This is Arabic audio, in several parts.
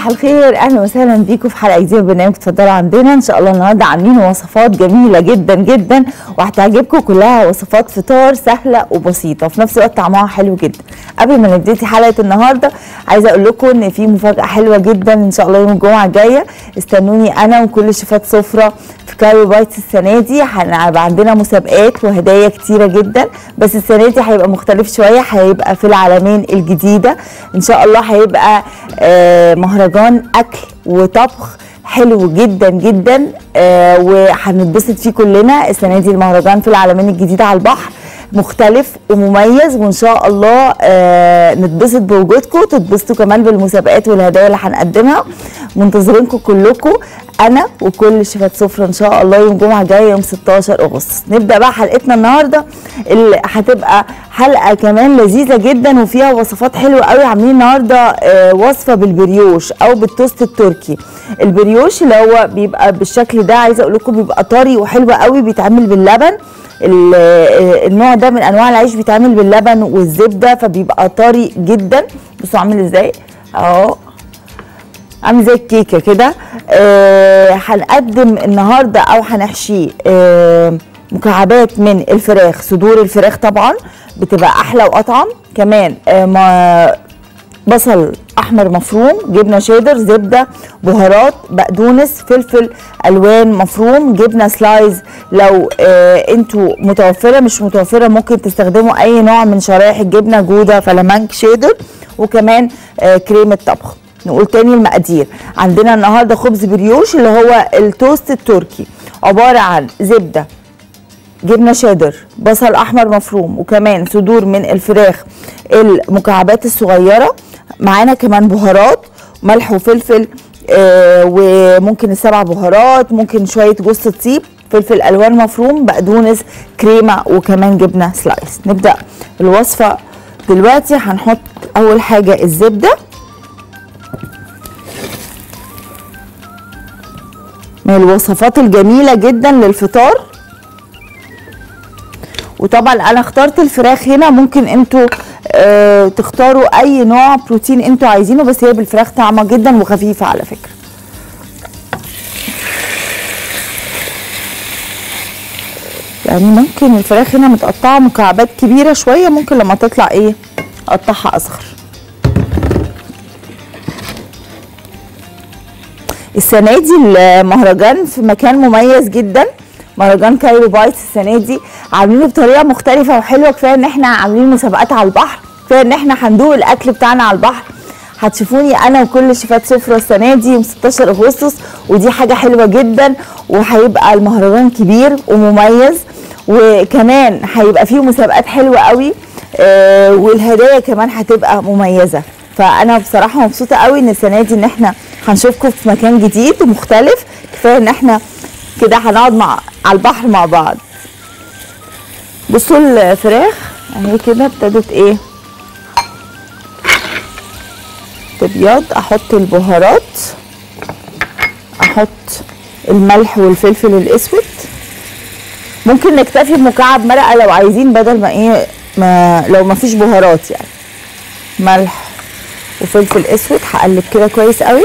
صباح الخير أهلا وسهلا بيكم في حلقة جديدة من برنامج اتفضلوا عندنا. إن شاء الله النهارده عاملين وصفات جميلة جدا جدا وهتعجبكم كلها وصفات فطار سهلة وبسيطة وفي نفس الوقت طعمها حلو جدا. قبل ما نبتدي حلقة النهارده عايزة أقول لكم إن في مفاجأة حلوة جدا إن شاء الله يوم الجمعة الجاية. استنوني أنا وكل شيفات سفرة في Cairo Bites السنة دي. هنبقى عندنا مسابقات وهدايا كتيرة جدا بس السنة دي هيبقى مختلف شوية هيبقى في العلمين الجديدة. إن شاء الله هيبقى آه، مهرجان أكل وطبخ حلو جدا جدا آه، وهنتبسط فيه كلنا السنة دي المهرجان في العالمين الجديده على البحر. مختلف ومميز وإن شاء الله آه، نتبسط بوجودكم تتبسطوا كمان بالمسابقات والهدايا اللي هنقدمها. منتظرينكم كلكم أنا وكل شيفات سفرة إن شاء الله يوم الجمعه الجايه يوم 16 أغسطس. نبدأ بقى حلقتنا النهارده اللي هتبقى حلقة كمان لذيذة جدا وفيها وصفات حلوة قوي عاملين النهارده آه، وصفة بالبريوش أو بالتوست التركي. البريوش اللي هو بيبقى بالشكل ده عايزة أقول لكم بيبقى طري وحلو قوي بيتعمل باللبن. ال- آه، النوع ده من أنواع العيش بيتعمل باللبن والزبدة فبيبقى طري جدا. بصوا عامل إزاي؟ أهو. عامل زي الكيكه كده. آه، هنقدم النهارده أو هنحشيه آه، مكعبات من الفراخ صدور الفراخ طبعا بتبقى أحلى وأطعم. كمان آه، بصل أحمر مفروم جبنة شيدر زبدة بهارات بقدونس فلفل ألوان مفروم جبنة slice. لو آه أنتوا متوفرة مش متوفرة ممكن تستخدموا أي نوع من شرايح الجبنة جودة فلامنك شيدر وكمان آه كريمة طبخ. نقول تاني المقادير. عندنا النهارده خبز بريوش اللي هو التوست التركي. عبارة عن زبدة جبنة شيدر بصل أحمر مفروم وكمان صدور من الفراخ المكعبات الصغيرة. معانا كمان بهارات ملح وفلفل آه وممكن السبع بهارات ممكن شوية جوز الطيب فلفل ألوان مفروم بقدونس كريمة وكمان جبنة سلايس. نبدأ الوصفه دلوقتي هنحط أول حاجة الزبدة. من الوصفات الجميلة جدا للفطار. وطبعا أنا اخترت الفراخ هنا ممكن أنتوا آه تختاروا أي نوع بروتين أنتوا عايزينه بس هي بالفراخ طعمة جدا وخفيفة على فكرة. يعني ممكن الفراخ هنا متقطعة مكعبات كبيرة شوية ممكن لما تطلع إيه اقطعها أصغر. السنة دي المهرجان في مكان مميز جدا. مهرجان Cairo Bites السنة دي. عاملينه بطريقة مختلفة وحلوة. كفاية إن إحنا عاملين مسابقات على البحر. كفاية إن إحنا هندوق الأكل بتاعنا على البحر. هتشوفوني أنا وكل شيفات سفرة السنة دي يوم 16 أغسطس. ودي حاجة حلوة جدا. وهيبقى المهرجان كبير ومميز. وكمان هيبقى فيه مسابقات حلوة قوي. آه والهدايا كمان هتبقى مميزة. فأنا بصراحة مبسوطة قوي إن السنة دي إن إحنا هنشوفكم في مكان جديد ومختلف. كفاية إن إحنا كده هنقعد مع على البحر مع بعض. بصوا الفراخ أهي كده ابتدت إيه؟ تبيض. أحط البهارات. أحط الملح والفلفل الأسود. ممكن نكتفي بمكعب مرقة لو عايزين بدل ما إيه ما لو ما فيش بهارات يعني. ملح وفلفل أسود هقلب كده كويس قوي.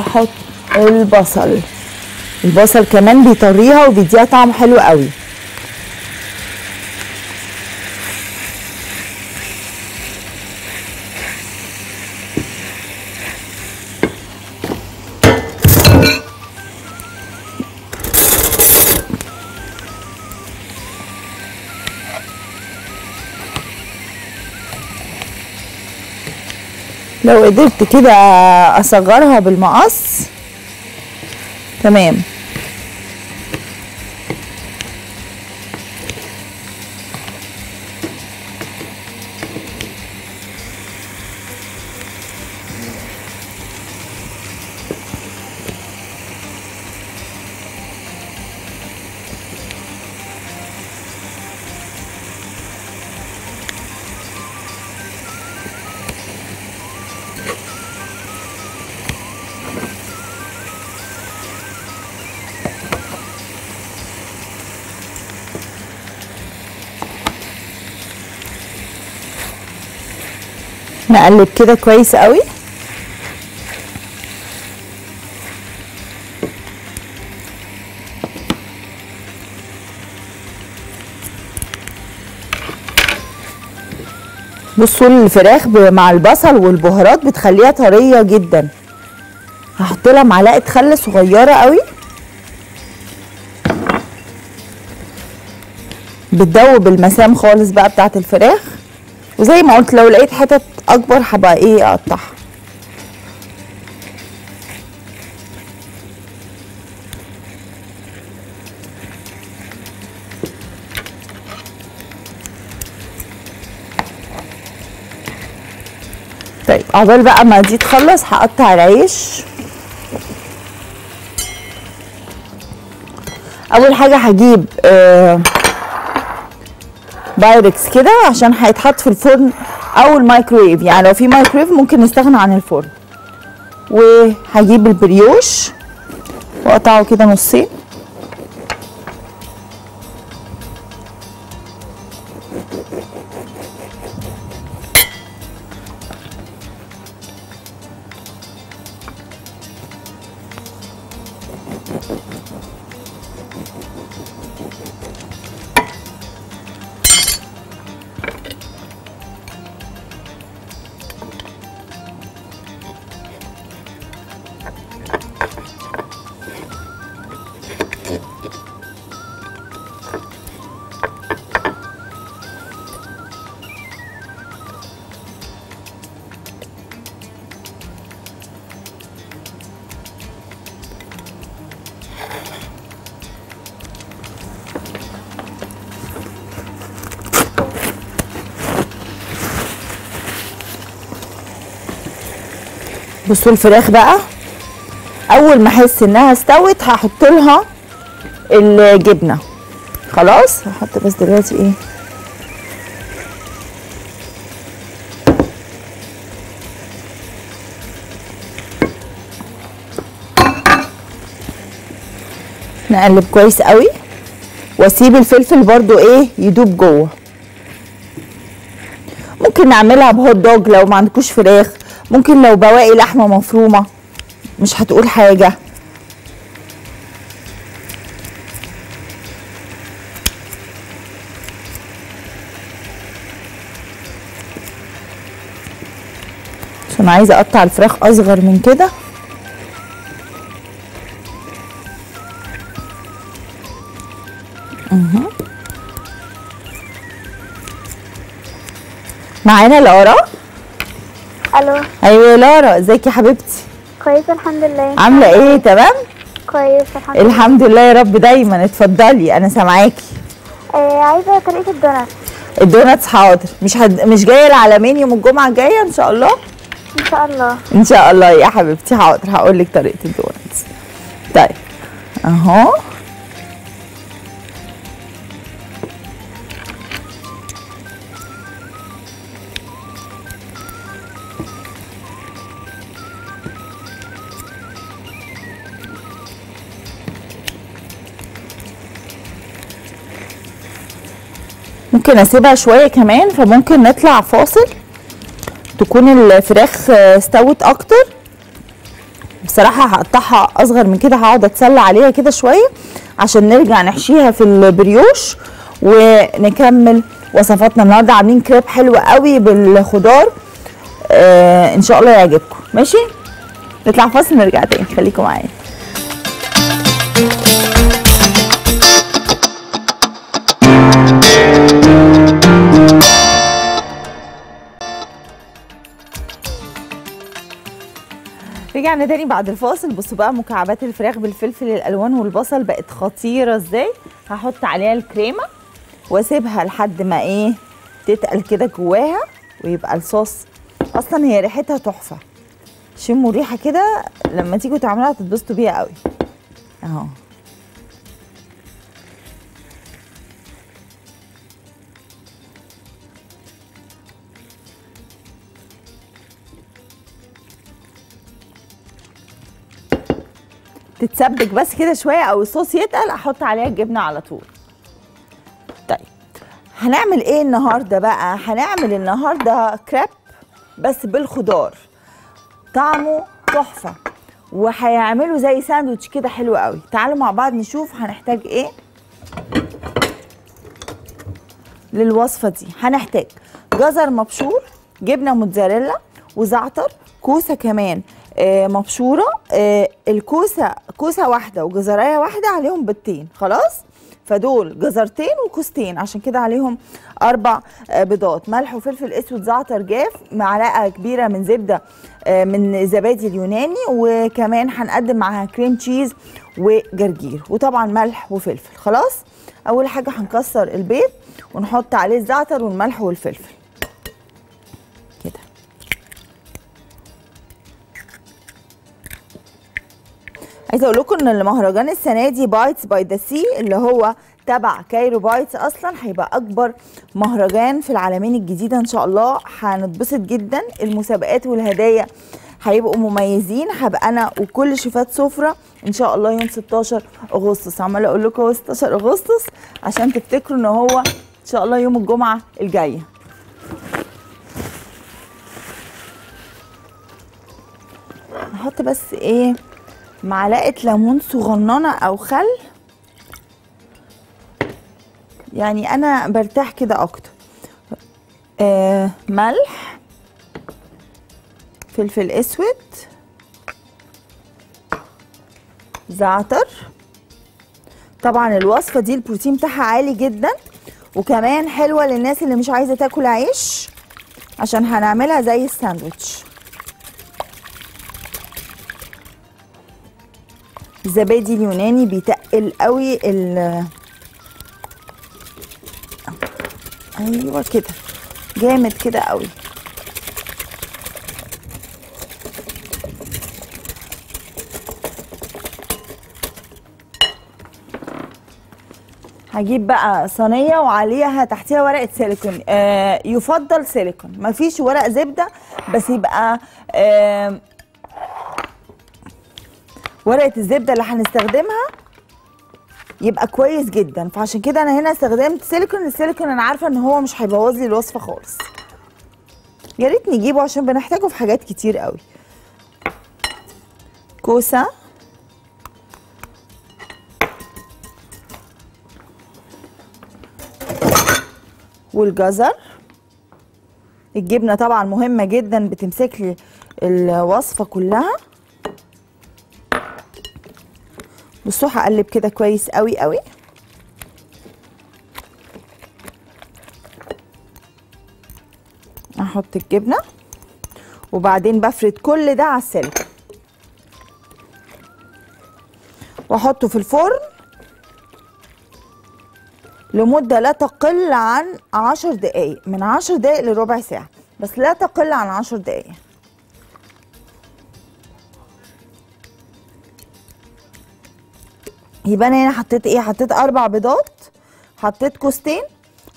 واحط البصل. البصل كمان بيطريها وبيديها طعم حلو قوي. لو قدرت كده أصغرها بالمقص. تمام. نقلب كده كويس قوي. بصوا الفراخ مع البصل والبهارات بتخليها طرية جدا. هحط لها معلقة خل صغيرة قوي. بتدوب المسام خالص بقى بتاعت الفراخ. وزي ما قلت لو لقيت حتت أكبر هبقى إيه اقطعها طيب عقبال بقى ما دي تخلص هقطع العيش. أول حاجة هجيب آه بايركس كده عشان هيتحط في الفرن. أو الميكرويف. يعني لو في مايكرويف ممكن نستغنى عن الفرن. وهجيب البريوش وأقطعه كده نصين. بصوا الفراخ بقى. أول ما أحس إنها استوت هحط لها الجبنة. خلاص؟ هحط بس دلوقتي إيه؟ نقلب كويس قوي. وأسيب الفلفل برضو إيه؟ يدوب جوه. ممكن نعملها بهوت دوج لو ما عندكوش فراخ. ممكن لو بواقي لحمة مفرومة مش هتقول حاجة. عشان عايزة أقطع الفراخ أصغر من كده. معانا لارا ألو. أيوه يا لارا إزيك يا حبيبتي؟ كويسه الحمد لله. عاملة إيه؟ تمام؟ كويسه الحمد لله. الحمد لله يا رب دايما. اتفضلي أنا سامعاكي. آه عايزة طريقة ال donut ال donuts حاضر. مش هد... مش جاية العلمين يوم الجمعة الجاية إن شاء الله؟ إن شاء الله. إن شاء الله يا حبيبتي. حاضر هقول لك طريقة ال donuts. طيب أهو. ممكن أسيبها شوية كمان فممكن نطلع فاصل. تكون الفراخ آه، استوت أكتر. بصراحة هقطعها أصغر من كده هقعد أتسلى عليها كده شوية عشان نرجع نحشيها في البريوش ونكمل وصفاتنا. النهارده عاملين كريب حلو قوي بالخضار. آه إن شاء الله يعجبكم. ماشي؟ نطلع فاصل نرجع تاني. خليكم معايا. رجعنا تاني بعد الفاصل. بصوا بقى مكعبات الفراخ بالفلفل الألوان والبصل بقت خطيرة إزاي؟ هحط عليها الكريمة وأسيبها لحد ما إيه تتقل كده جواها ويبقى الصوص أصلا هي ريحتها تحفة. شموا الريحه كده لما تيجوا تعملوها تتبسطوا بيها قوي. أهو. تتسبك بس كده شوية أو الصوص يتقل أحط عليها الجبنة على طول. طيب هنعمل إيه النهارده بقى؟ هنعمل النهارده كريب بس بالخضار. طعمه تحفة وهيعملوا زي ساندوتش كده حلو قوي. تعالوا مع بعض نشوف هنحتاج إيه للوصفة دي. هنحتاج جزر مبشور جبنة موتزاريلا وزعتر كوسة كمان. مبشورة. آه، الكوسة كوسة واحدة وجزراية واحدة عليهم بيضتين خلاص؟ فدول جزرتين وكوستين عشان كده عليهم أربع آه، بيضات ملح وفلفل أسود زعتر جاف معلقة كبيرة من زبدة آه، من زبادي اليوناني وكمان هنقدم معاها كريم تشيز وجرجير وطبعا ملح وفلفل خلاص؟ أول حاجة هنكسر البيض ونحط عليه الزعتر والملح والفلفل. عايزة أقول لكم إن المهرجان السنة دي Bites by the Sea اللي هو تبع Cairo Bites أصلا هيبقى أكبر مهرجان في العلمين الجديدة إن شاء الله. هنتبسط جدا. المسابقات والهدايا هيبقوا مميزين. هبقى أنا وكل شيفات سفرة إن شاء الله يوم 16 أغسطس. عمالة أقول لكم هو 16 أغسطس عشان تفتكروا إن هو إن شاء الله يوم الجمعة الجاية. نحط بس إيه؟ معلقة ليمون صغننة أو خل. يعني أنا برتاح كده أكتر. آه ملح فلفل أسود زعتر. طبعا الوصفة دي البروتين بتاعها عالي جدا وكمان حلوة للناس اللي مش عايزة تاكل عيش عشان هنعملها زي الساندوتش. الزبادي اليوناني بيتقل قوي ال أيوه كده. جامد كده قوي. هجيب بقى صينية وعليها تحتيها ورقة سيليكون. آه يفضل سيليكون. مفيش ورق زبدة بس يبقى آه ورقة الزبدة اللي هنستخدمها يبقى كويس جدا. فعشان كده أنا هنا استخدمت سيليكون. السيليكون أنا عارفة إن هو مش هيبوظ لي الوصفة خالص. يا ريت نجيبه عشان بنحتاجه في حاجات كتير قوي. كوسة. والجزر. الجبنة طبعا مهمة جدا بتمسك لي الوصفة كلها. بصوا هقلب كده كويس قوي قوي. أحط الجبنة وبعدين بفرد كل ده على السلك. واحطه في الفرن لمدة لا تقل عن عشر دقايق من عشر دقايق لربع ساعة بس لا تقل عن عشر دقايق. يبقى أنا هنا حطيت إيه؟ حطيت أربع بيضات حطيت كوستين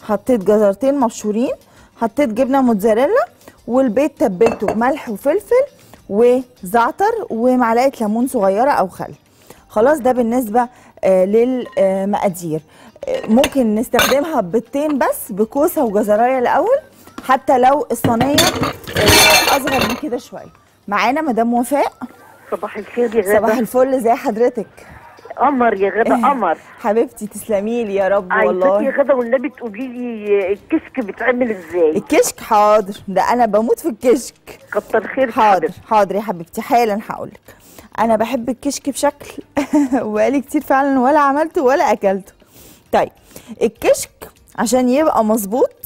حطيت جزرتين مبشورين حطيت جبنة موتزاريلا والبيض تبلته بملح وفلفل وزعتر ومعلقة ليمون صغيرة أو خل. خلاص ده بالنسبة آه للمقادير. آه ممكن نستخدمها بيضتين بس بكوسة وجزراية الأول حتى لو الصينية آه أصغر من كده شوية. معانا مدام وفاء؟ صباح الخير يا صباح الفل ازي حضرتك؟ قمر يا غدا قمر. حبيبتي تسلمي لي يا رب عايزاك يا والله غدا والنبي تقولي لي الكشك بيتعمل إزاي؟ الكشك؟ حاضر. ده أنا بموت في الكشك. كتر خير حاضر. حاضر يا حبيبتي. حالا هقولك. أنا بحب الكشك بشكل وبقالي كتير فعلا ولا عملته ولا أكلته. طيب الكشك عشان يبقى مظبوط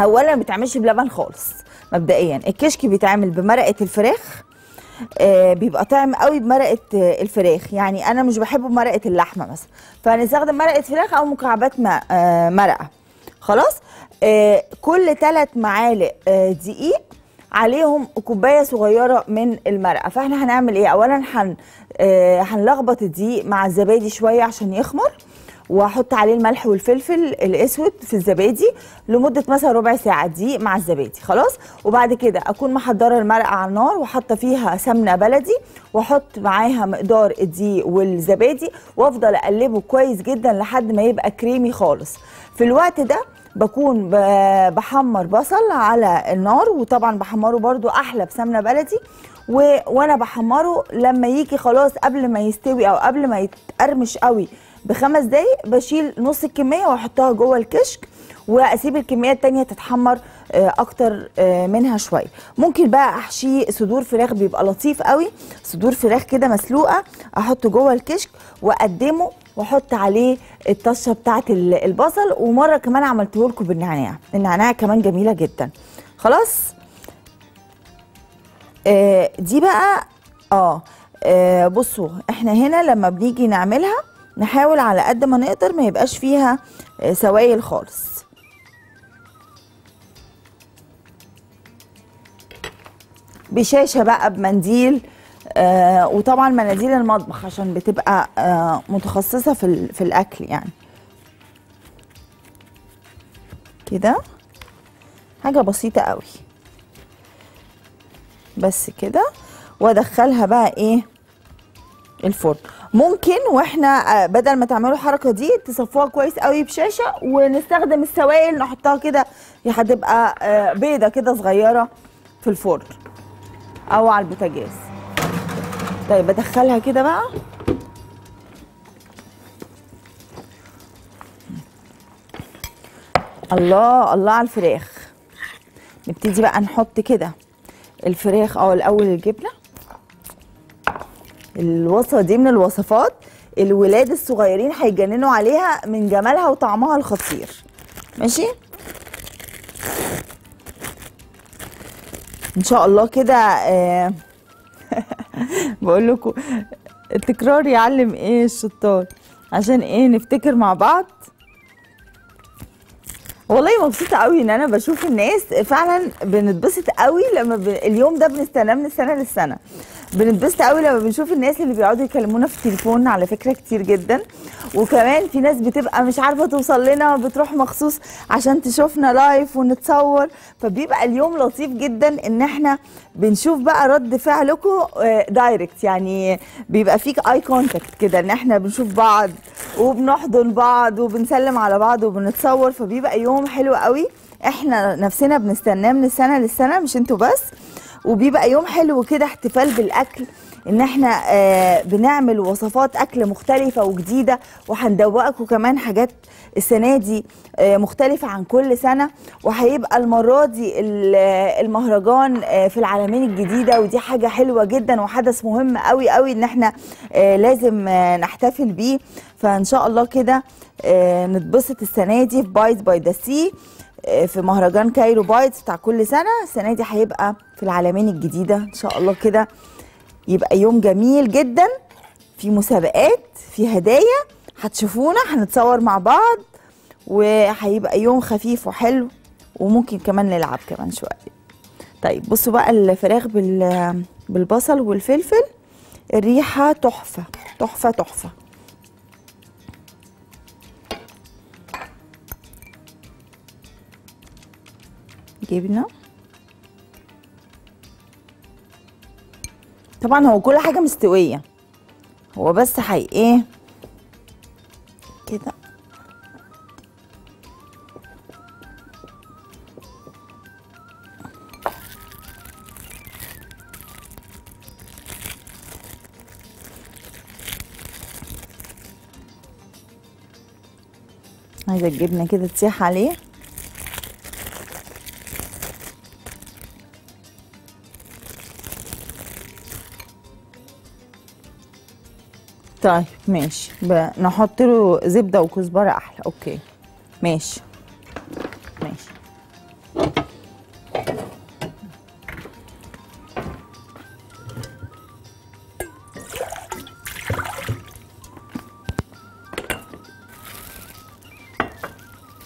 اولا ما بيتعملش بلبن خالص مبدئيا. الكشك بيتعمل بمرقة الفراخ بيبقى طعم قوي بمرقة آه الفراخ. يعني أنا مش بحبه بمرقه اللحمة مثلا. فهنستخدم مرقة فراخ أو مكعبات آه مرقة. خلاص؟ آه كل ثلاث معالق آه دقيق عليهم كوباية صغيرة من المرقة. فإحنا هنعمل إيه؟ اولا هن آه هنلخبط الدقيق مع الزبادي شوية عشان يخمر. وأحط عليه الملح والفلفل الأسود في الزبادي لمدة مثلا ربع ساعة. دقيق مع الزبادي خلاص؟ وبعد كده أكون محضرة المرقة على النار وحاطة فيها سمنة بلدي وأحط معاها مقدار الدقيق والزبادي وأفضل أقلبه كويس جدا لحد ما يبقى كريمي خالص. في الوقت ده بكون بحمر بصل على النار وطبعا بحمره برضو أحلى بسمنة بلدي. و... وأنا بحمره لما يجي خلاص قبل ما يستوي أو قبل ما يتقرمش قوي بخمس دقايق بشيل نص الكمية واحطها جوه الكشك وأسيب الكمية التانية تتحمر آه، أكتر آه، منها شوية. ممكن بقى احشيه صدور فراخ بيبقى لطيف قوي صدور فراخ كده مسلوقة أحطه جوه الكشك وأقدمه وأحط عليه الطشة بتاعة ال- البصل ومرة كمان عملته لكم بالنعناع. النعناع كمان جميلة جدا. خلاص؟ آه دي بقى آه آه، بصوا إحنا هنا لما بنيجي نعملها نحاول على قد ما نقدر ما يبقاش فيها آه، سوائل خالص. بشاشة بقى بمنديل آه وطبعا مناديل المطبخ عشان بتبقى آه متخصصة في في الأكل يعني. كده؟ حاجة بسيطة قوي. بس كده. وأدخلها بقى إيه؟ الفرن. ممكن وإحنا آه، بدل ما تعملوا الحركة دي تصفوها كويس قوي بشاشة ونستخدم السوائل نحطها كده هي هتبقى آه، بيضة كده صغيرة في الفرن أو على البوتاجاز. طيب ادخلها كده بقى. الله الله على الفراخ. نبتدي بقى نحط كده الفراخ آه الأول الجبنة. الوصفة دي من الوصفات الولاد الصغيرين هيجننوا عليها من جمالها وطعمها الخطير. ماشي؟ إن شاء الله كده آه بقول لكم التكرار يعلم إيه الشطار. عشان إيه نفتكر مع بعض؟ والله مبسوطة قوي إن أنا بشوف الناس فعلا بنتبسط قوي لما ب... اليوم ده بنستناه من السنة للسنة. بنتبسط قوي لما بنشوف الناس اللي بيقعدوا يكلمونا في التليفون على فكرة كتير جدا. وكمان في ناس بتبقى مش عارفة توصل لنا بتروح مخصوص عشان تشوفنا live ونتصور. فبيبقى اليوم لطيف جدا إن إحنا بنشوف بقى رد فعلكم آه، direct يعني بيبقى فيه eye contact كده إن إحنا بنشوف بعض وبنحضن بعض وبنسلم على بعض وبنتصور. فبيبقى يوم حلو قوي. إحنا نفسنا بنستناه من السنة للسنة مش أنتوا بس. وبيبقى يوم حلو كده احتفال بالأكل إن إحنا آه بنعمل وصفات أكل مختلفة وجديدة وهندوقكم كمان حاجات السنة دي آه مختلفة عن كل سنة. وهيبقى المرة دي آه، المهرجان آه في العلمين الجديدة ودي حاجة حلوة جدا وحدث مهم قوي قوي إن إحنا آه لازم آه نحتفل بيه. فإن شاء الله كده نتبسط السنة دي في Bite by the Sea في مهرجان Cairo Bites بتاع كل سنة. السنة دي هيبقى في العلمين الجديدة إن شاء الله كده. يبقى يوم جميل جدا. في مسابقات في هدايا. هتشوفونا هنتصور مع بعض. وهيبقى يوم خفيف وحلو. وممكن كمان نلعب كمان شوية. طيب بصوا بقى الفراخ بال بالبصل والفلفل. الريحة تحفة تحفة تحفة. جبنة. طبعا هو كل حاجة مستوية. هو بس حي إيه؟ كده. عايزة الجبنة كده تسيح عليه. طيب ماشي. نحط له زبدة وكزبرة أحلى. أوكي. ماشي. ماشي.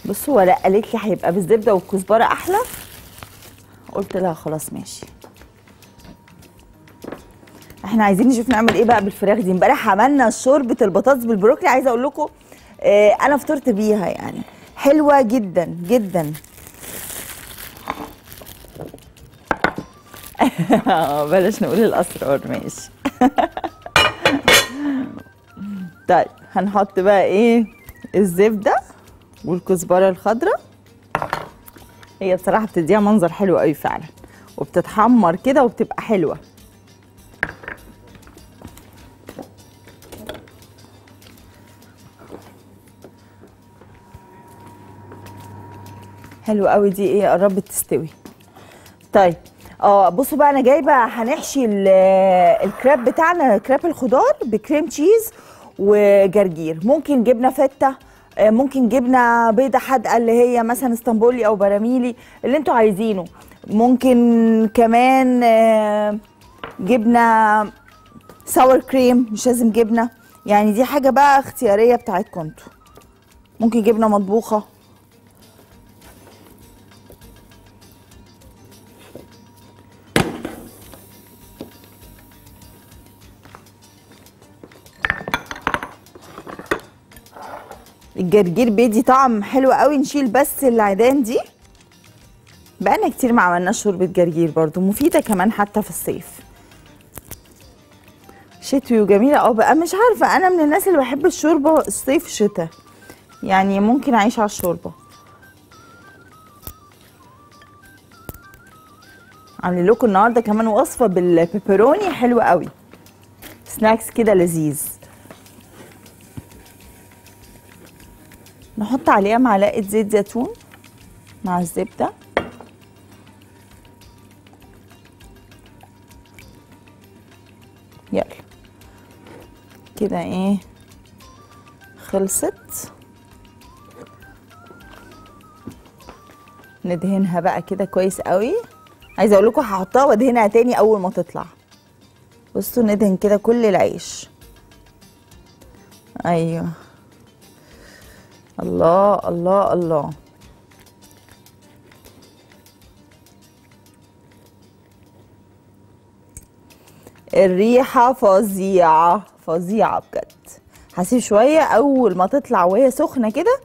بصوا ولا قالت لي هيبقى بالزبدة والكزبرة أحلى. قلت لها خلاص ماشي. إحنا عايزين نشوف نعمل إيه بقى بالفراخ دي. امبارح عملنا شوربة البطاطس بالبروكلي. عايزة أقول لكم آه أنا فطرت بيها يعني. حلوة جدا جدا. بلاش نقول الاسرار ماشي. طيب هنحط بقى إيه؟ الزبدة والكزبرة الخضراء. هي بصراحة بتديها منظر حلو قوي فعلا وبتتحمر كده وبتبقى حلوة. حلو قوي دي. إيه قربت تستوي. طيب آه بصوا بقى أنا جايبة هنحشي ال- الكريب بتاعنا كريب الخضار ب cream cheese وجرجير. ممكن جبنة فيتا آه، ممكن جبنة بيضة حادقة اللي هي مثلا اسطنبولي أو براميلي اللي أنتوا عايزينه. ممكن كمان آه، جبنة sour cream مش لازم جبنة. يعني دي حاجة بقى اختيارية بتاعتكم أنتوا. ممكن جبنة مطبوخة. الجرجير بيدي طعم حلو قوي. نشيل بس العيدان دي. بقالنا كتير ما عملناش شوربة جرجير برضو مفيدة كمان حتى في الصيف. شتوي وجميلة. آه بقى مش عارفة أنا من الناس اللي بحب الشوربة الصيف شتاء. يعني ممكن أعيش على الشوربة. عامله لكم النهارده كمان وصفة بالبيبروني حلوة قوي. سناكس كده لذيذ. نحط عليها معلقة زيت زيتون مع الزبدة. يلا. كده إيه؟ خلصت. ندهنها بقى كده كويس قوي. عايزة أقول لكم هحطها وادهنها تاني اول ما تطلع. بصوا ندهن كده كل العيش. أيوه. الله الله الله. الريحة فظيعة فظيعة بجد. هسيب شوية أول ما تطلع وهي سخنة كده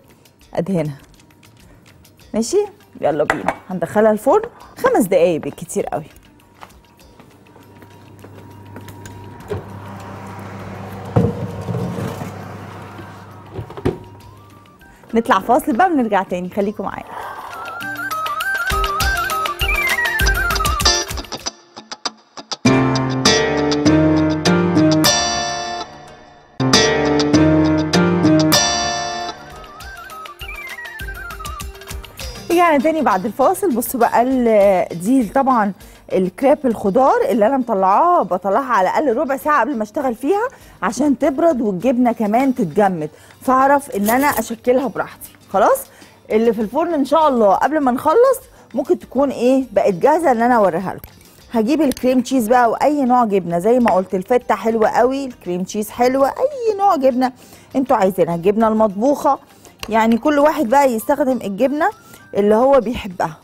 أدهنها ماشي؟ يلا بينا. هندخلها الفرن. خمس دقايق بالكتير قوي. نطلع فاصل بقى ونرجع تاني. خليكم معايا. رجعنا تاني بعد الفاصل. بصوا بقى ال- دي طبعا الكريب الخضار اللي أنا مطلعاها بطلعها على الأقل ربع ساعة قبل ما أشتغل فيها عشان تبرد والجبنة كمان تتجمد. فأعرف إن أنا أشكلها براحتي. خلاص؟ اللي في الفرن إن شاء الله قبل ما نخلص ممكن تكون إيه؟ بقت جاهزة إن أنا أوريها لكم. هجيب ال cream cheese بقى وأي نوع جبنة. زي ما قلت الفيتا حلوة قوي ال cream cheese حلوة أي نوع جبنة أنتوا عايزينها. الجبنه المطبوخة يعني كل واحد بقى يستخدم الجبنة اللي هو بيحبها.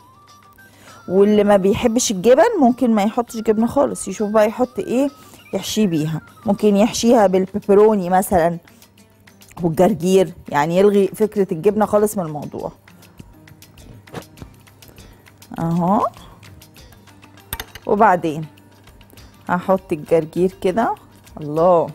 واللي ما بيحبش الجبن ممكن ما يحطش جبنه خالص يشوف بقى يحط إيه يحشيه بيها. ممكن يحشيها بالبيبروني مثلا والجرجير يعني يلغي فكرة الجبنة خالص من الموضوع. أهو. وبعدين هحط الجرجير كده. الله.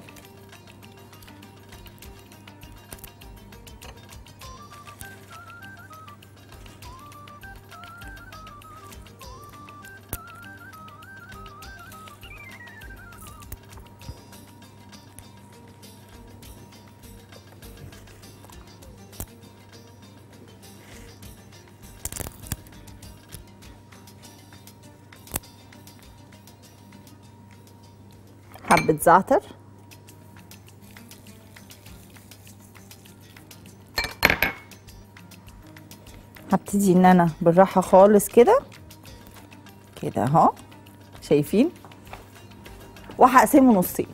حبة زعتر هبتدي إن أنا بالراحة خالص كده. كده أهو. شايفين؟ وهقسمه نصين.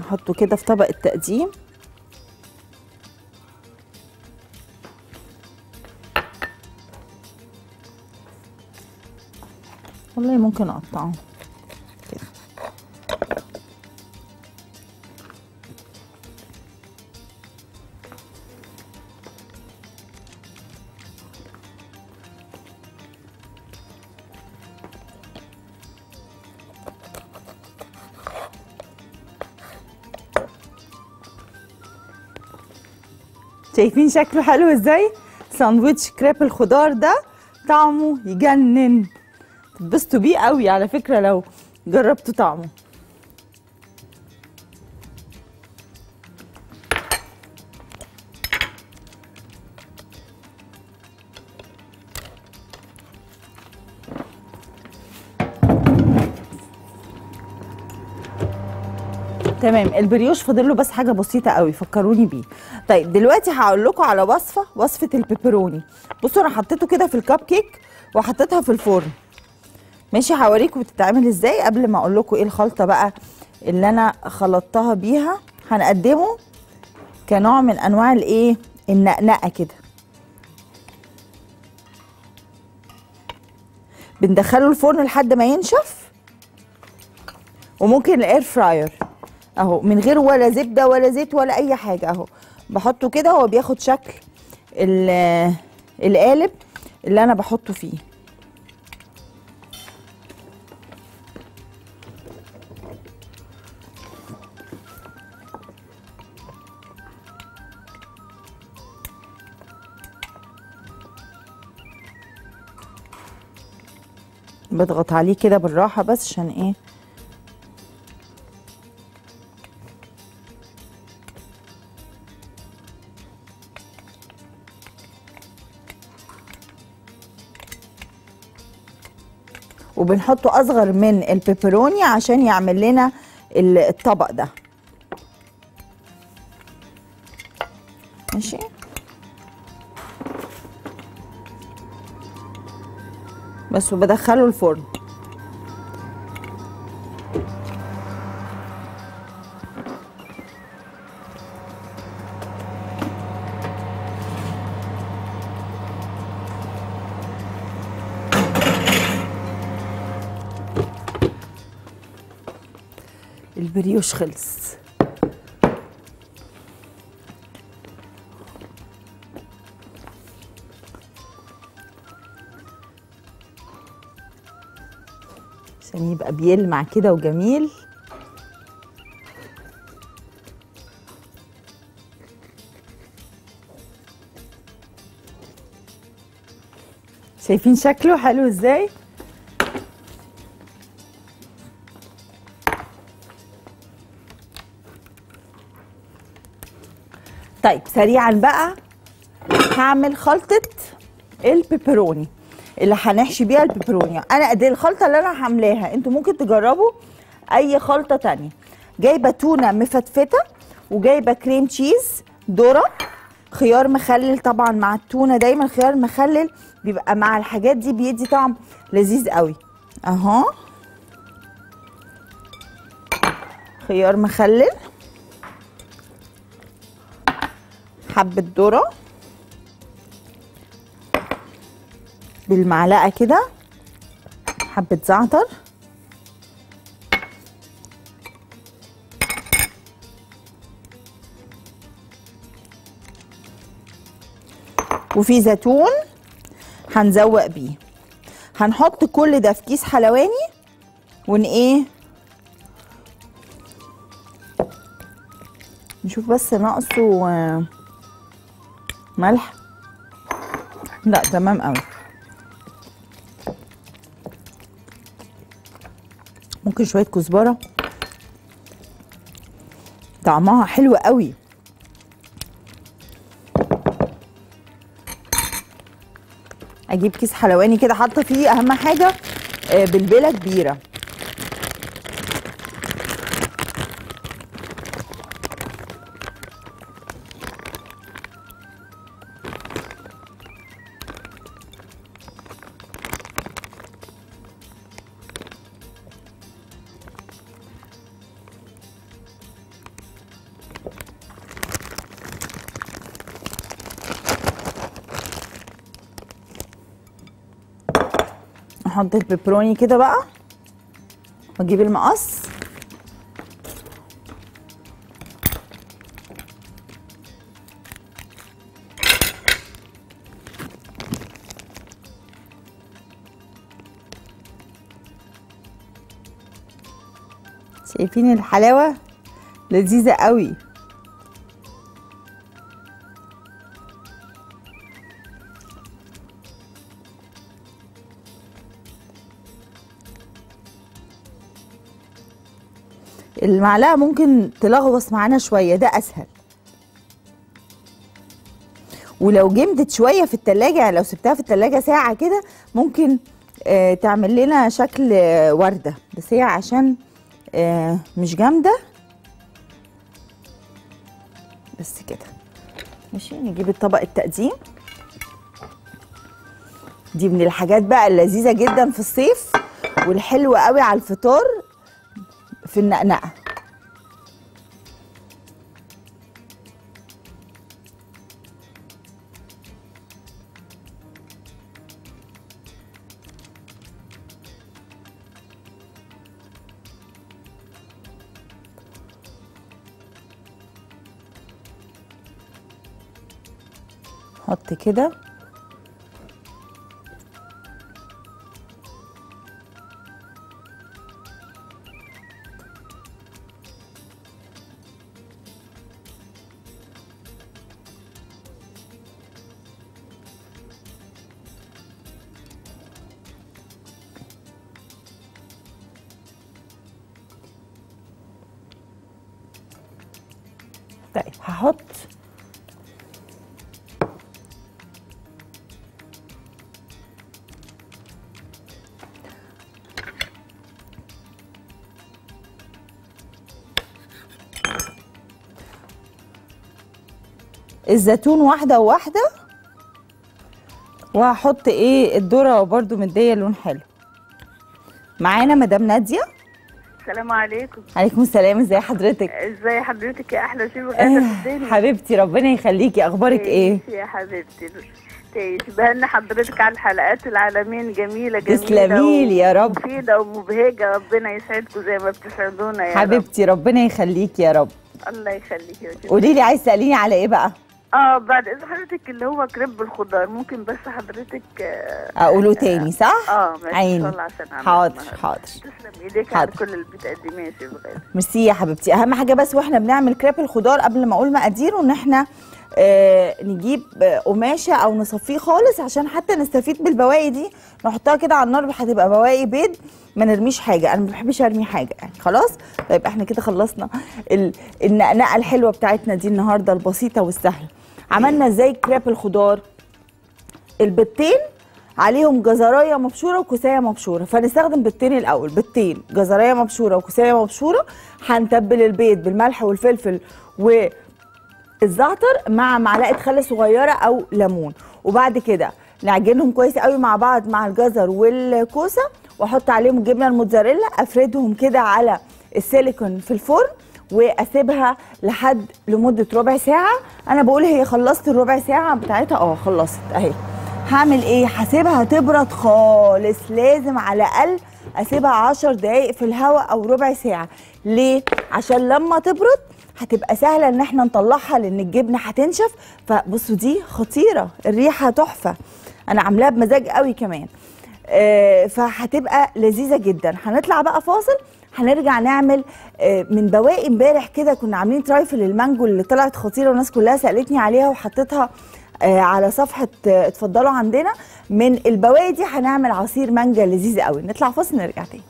نحطه كده في طبق التقديم. ممكن أقطعه. كده شايفين شكله حلو إزاي؟ ساندويتش كريب الخضار ده طعمه يجنن. تتبسطوا بيه قوي على فكرة لو جربتوا طعمه. تمام البريوش فاضل له بس حاجة بسيطة قوي فكروني بيه. طيب دلوقتي هقول لكم على وصفة وصفة البيبروني. بصوا أنا حطيته كده في الكب كيك وحطيتها في الفرن. ماشي هوريكم بتتعمل إزاي قبل ما أقول لكم إيه الخلطة بقى اللي أنا خلطتها بيها. هنقدمه كنوع من انواع الايه النقنقة كده. بندخله الفرن لحد ما ينشف. وممكن الاير فراير اهو من غير ولا زبدة ولا زيت ولا اي حاجة اهو. بحطه كده هو بياخد شكل ال- القالب اللي أنا بحطه فيه. بضغط عليه كده بالراحة بس عشان إيه؟ وبنحطه أصغر من البيبروني عشان يعمل لنا ال- الطبق ده. ماشي؟ بس وبدخله الفرن. البريوش خلص. عشان يبقى بيلمع كده وجميل. شايفين شكله حلو إزاي؟ طيب سريعا بقى هعمل خلطة البيبروني. اللي هنحشي بيها البيبروني أنا دي الخلطة اللي أنا عاملاها أنتوا ممكن تجربوا أي خلطة تانية. جايبة تونة مفتفتة وجايبة cream cheese ذرة خيار مخلل طبعا مع التونة. دايما خيار مخلل بيبقى مع الحاجات دي بيدي طعم لذيذ قوي. أهو. خيار مخلل. حبة ذرة. بالمعلقة كده. حبة زعتر. وفي زيتون هنزوق بيه. هنحط كل ده في كيس حلواني. ون إيه؟ نشوف بس ناقصه ملح. لا تمام قوي ممكن شوية كزبرة. طعمها حلو قوي. أجيب كيس حلواني كده حاطة فيه أهم حاجة آه، بلبلة كبيرة. أحط البيبروني كده بقى. واجيب المقص. شايفين الحلاوة؟ لذيذة قوي. المعلقة ممكن تلغوص معانا شوية ده أسهل. ولو جمدت شوية في التلاجة يعني لو سبتها في التلاجة ساعة كده ممكن آه تعمل لنا شكل آه وردة. بس هي عشان آه مش جامدة. بس كده. ماشي نجيب الطبق التقديم. دي من الحاجات بقى اللذيذة جدا في الصيف والحلوة قوي على الفطار في النقنقة. حط كده. الزيتون واحدة وواحدة. وهحط إيه الذرة برضو مدية لون حلو. معانا مدام نادية. السلام عليكم. عليكم السلام ازي حضرتك؟ إزاي حضرتك يا أحلى شيف غاده في الدنيا حبيبتي ربنا يخليكي. أخبارك إيه؟ يا حبيبتي. تعيشي بهنا حضرتك على الحلقات العالمين. جميلة جميلة تسلميلي يا رب. مفيده ومبهجة. ربنا يسعدكم زي ما بتسعدونا يا رب. حبيبتي ربنا يخليكي يا رب. الله يخليك يا شيف قولي لي عايز تسأليني على إيه بقى؟ آه بعد اذن حضرتك اللي هو كريب بالخضار ممكن بس حضرتك آه أقوله تاني صح؟ آه، ماشي، عيني. حاضر. حاضر. تسلم إيديك على. كل اللي بتقدميه يا غاده ميرسي يا حبيبتي. أهم حاجة بس وإحنا بنعمل كريب الخضار قبل ما أقول مقاديره إن إحنا آه نجيب آه، قماشة أو نصفيه خالص عشان حتى نستفيد بالبواقي دي. نحطها كده على النار هتبقى بواقي بيض ما نرميش حاجة. أنا ما بحبش أرمي حاجة يعني خلاص؟ طيب إحنا كده خلصنا ال- النقنقة الحلوة بتاعتنا دي النهارده البسيطة والسهلة. عملنا إزاي كريب الخضار. البيضتين عليهم جزراية مبشورة وكوساية مبشورة. فنستخدم بيضتين الأول. بيضتين جزراية مبشورة وكوساية مبشورة. هنتبل البيض بالملح والفلفل والزعتر مع معلقة خل صغيرة أو ليمون. وبعد كده نعجنهم كويس قوي مع بعض مع الجزر والكوسة. وأحط عليهم الجبنه الموتزاريلا. أفردهم كده على السيليكون في الفرن. واسيبها لحد لمدة ربع ساعة. أنا بقول هي خلصت الربع ساعة بتاعتها. آه خلصت أهي. هعمل إيه؟ هسيبها تبرد خالص. لازم على الأقل أسيبها 10 دقايق في الهواء أو ربع ساعة. ليه؟ عشان لما تبرد هتبقى سهلة إن إحنا نطلعها لأن الجبنة هتنشف. فبصوا دي خطيرة. الريحة تحفة. أنا عاملاها بمزاج قوي كمان. آه، فهتبقى لذيذة جدا. هنطلع بقى فاصل. هنرجع نعمل آه، من بواقي امبارح كده كنا عاملين trifle المانجو اللي طلعت خطيرة والناس كلها سألتني عليها وحطيتها آه، على صفحة آه، اتفضلوا عندنا. من البواقي دي هنعمل عصير مانجا لذيذ قوي. نطلع فاصل نرجع تاني.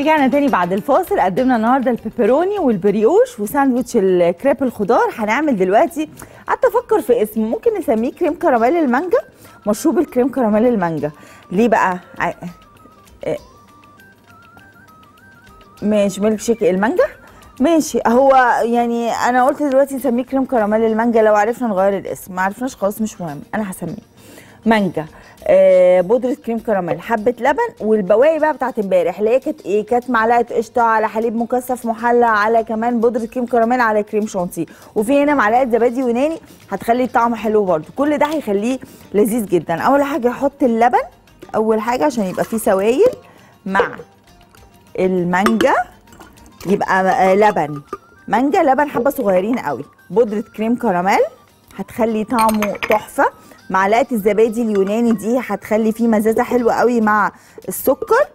رجعنا تاني بعد الفاصل. قدمنا النهارده البيبروني والبريوش وساندوتش الكريب الخضار. هنعمل دلوقتي قعدت أفكر في اسم ممكن نسميه كريم كراميل المانجا؟ مشروب الكريم كراميل المانجا. ليه بقى؟ إيه. ماشي ميلك شيك المانجا؟ ماشي هو يعني أنا قلت دلوقتي نسميه كريم كراميل المانجا. لو عرفنا نغير الاسم ما عرفناش خلاص مش مهم أنا هسميه. مانجا آه بودرة كريم كراميل حبة لبن والبواقي بقى بتاعت امبارح اللي هي كانت إيه كانت معلقة قشطة على حليب مكثف محلى على كمان بودرة كريم كراميل على كريم شانتيه. وفي هنا معلقة زبادي يوناني هتخلي الطعم حلو برده كل ده هيخليه لذيذ جدا. أول حاجة أحط اللبن أول حاجة عشان يبقى فيه سوائل مع المانجا يبقى آه، لبن. مانجا لبن حبة صغيرين قوي. بودرة كريم كراميل هتخلي طعمه تحفة. معلقة الزبادي اليوناني دي هتخلي فيه مزازة حلوة قوي مع السكر.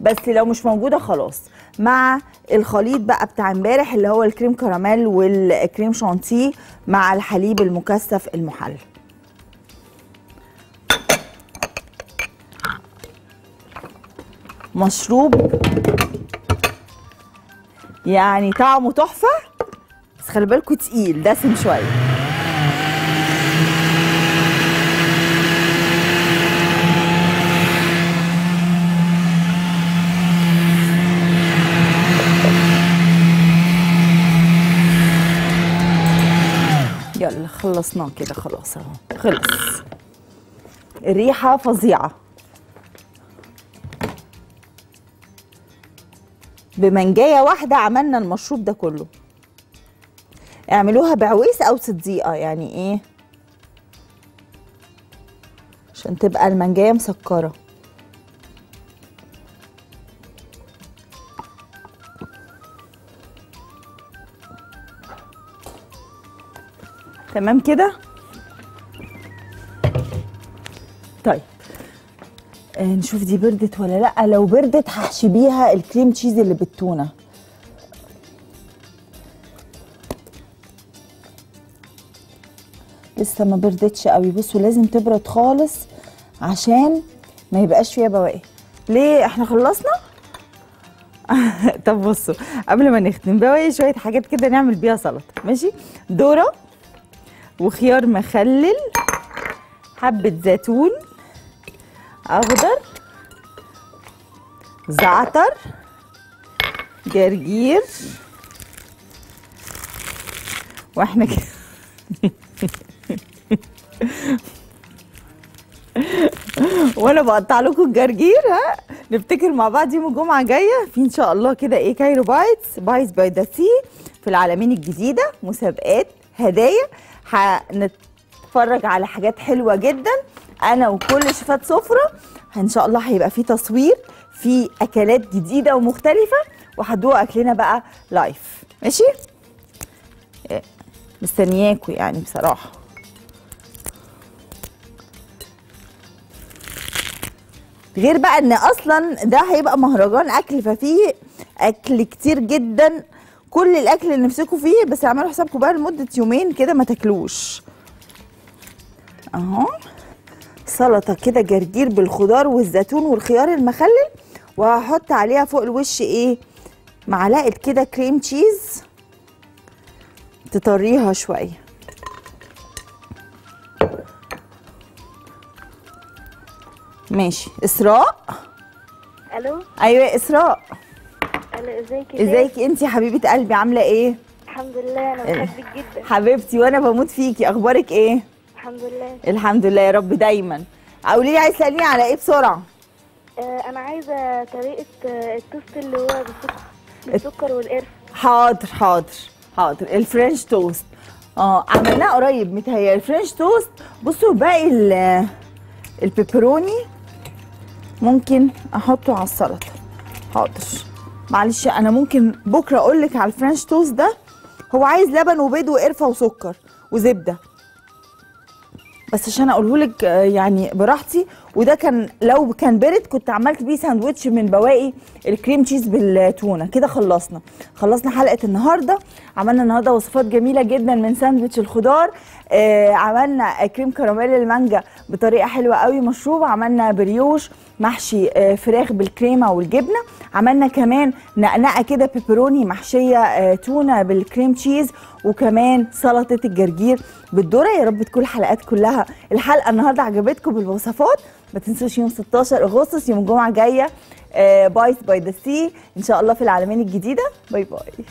بس لو مش موجودة خلاص. مع الخليط بقى بتاع امبارح اللي هو الكريم كراميل والكريم شانتيه مع الحليب المكثف المحلى مشروب. يعني طعمه تحفة بس خلي بالكوا تقيل دسم شوية يلا خلصناه كده خلاص اهو. خلص. الريحة فظيعة. بمنجايه واحدة عملنا المشروب ده كله. اعملوها بعويس أو صديقه يعني إيه؟ عشان تبقى المنجايه مسكرة. تمام كده؟ طيب. آه، نشوف دي بردت ولا لأ. لو بردت هحشي بيها الكريم تشيز اللي بالتونة. لسه ما بردتش قوي. بصوا لازم تبرد خالص عشان ما يبقاش فيها بواقي. ليه؟ إحنا خلصنا؟ طب بصوا قبل ما نختم بواقي شوية حاجات كده نعمل بيها سلطة. ماشي؟ ذره وخيار مخلل حبة زيتون أخضر زعتر جرجير وإحنا كده وأنا بقطع لكم الجرجير ها؟ نفتكر مع بعض يوم الجمعة جاية في إن شاء الله كده إيه Cairo Bites Bites by the Sea في العالمين الجديدة مسابقات. هدايا هنتفرج على حاجات حلوة جدا. أنا وكل شيفات سفرة إن شاء الله هيبقى في تصوير في أكلات جديدة ومختلفة وهتدوقوا أكلنا بقى لايف ماشي؟ إيه، مستنياكوا يعني بصراحة. غير بقى إن أصلا ده هيبقى مهرجان أكل ففيه أكل كتير جدا كل الأكل اللي نفسكم فيه بس اعملوا حسابكم بقى لمدة يومين كده ما تاكلوش. أهو. سلطة كده جرجير بالخضار والزيتون والخيار المخلل وهحط عليها فوق الوش إيه؟ معلقة كده كريم تشيز تطريها شوية. ماشي. إسراء؟ ألو؟ أيوه إسراء. إزيك إزيك أنت يا حبيبة قلبي؟ عاملة إيه؟ الحمد لله أنا إيه. بحبك جدا. حبيبتي وأنا بموت فيكي. أخبارك إيه؟ الحمد لله. الحمد لله يا رب دايما. قولي لي عايز تسأليني على إيه بسرعة؟ آه أنا عايزة طريقة آه، التوست اللي هو بالسكر بالسكر والقرفة. حاضر حاضر حاضر. ال French toast. آه عملناه قريب متهيألي. ال French toast بصوا باقي ال- البيبروني ممكن أحطه على السلطة. حاضر. معلش أنا ممكن بكرة أقول لك على ال French toast ده. هو عايز لبن وبيض وقرفة وسكر وزبدة. بس عشان اقوله لك آه، يعني براحتي. وده كان لو كان برد كنت عملت بيه ساندوتش من بواقي ال cream cheese بالتونة. كده خلصنا. خلصنا حلقة النهارده. عملنا النهارده وصفات جميلة جدا من ساندوتش الخضار. آه عملنا كريم كراميل المانجا بطريقة حلوة قوي مشروب عملنا بريوش. محشي آه فراخ بالكريمة والجبنة. عملنا كمان نقنقة كده بيبروني محشية آه تونة بال cream cheese وكمان سلطة الجرجير. بالذره يا رب تكون الحلقات كلها. الحلقة النهارده عجبتكم بالوصفات. ما تنسوش يوم 16 أغسطس يوم الجمعة الجاية Bite by the Sea. إن شاء الله في العالمين الجديدة. bye bye.